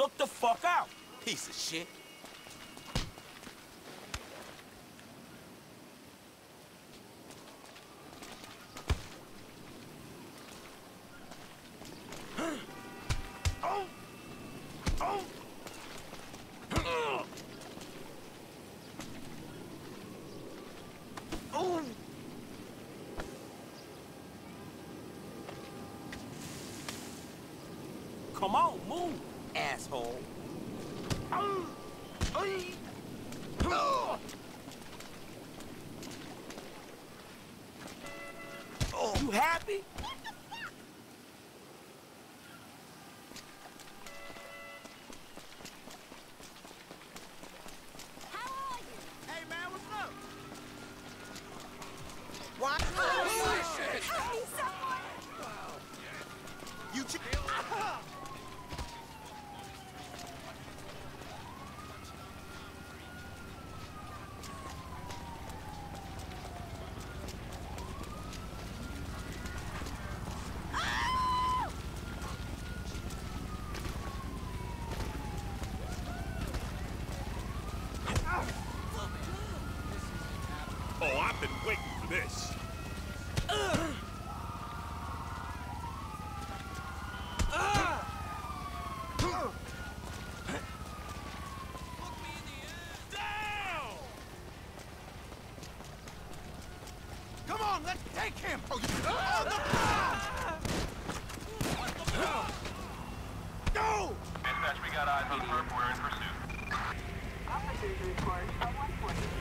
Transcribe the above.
look the fuck out. Piece of shit. Come on, move, asshole. You happy? I've been waiting for this. Come on, let's take him! Oh, you- on oh, the ah! ground! Go! Dispatch, we got eyes on the perp. We're in pursuit. Officers report a 140